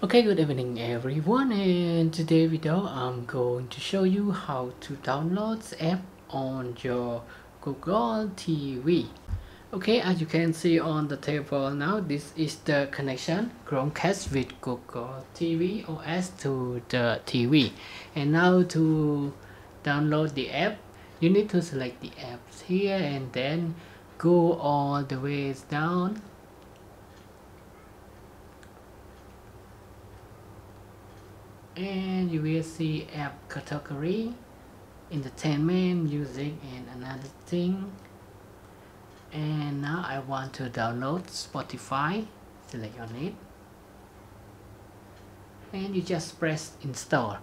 Okay, good evening everyone and today video I'm going to show you how to download app on your Google TV. Okay, as you can see on the table now, this is the connection Chromecast with Google TV OS to the TV. And now to download the app, you need to select the apps here and then go all the way down and you will see app category entertainment music and another thing. And now I want to download Spotify select on it and you just press install.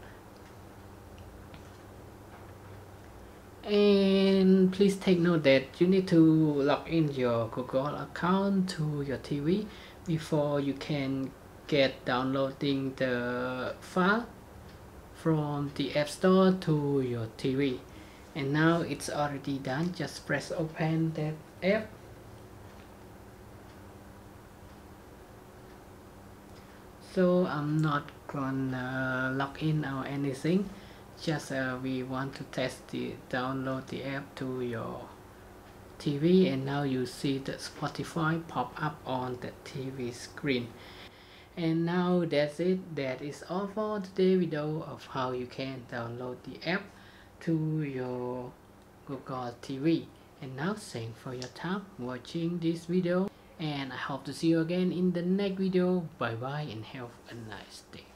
And please take note that you need to log in your Google account to your TV before you can get downloading the file from the App Store to your TV and now it's already done. Just press open that app. So I'm not gonna log in or anything. Just uh, we want to test the download the app to your TV and now you see the Spotify pop up on the TV screen and now that's it. That is all for today. Video of how you can download the app to your Google TV and now thanks for your time watching this video. And I hope to see you again in the next video. Bye bye and have a nice day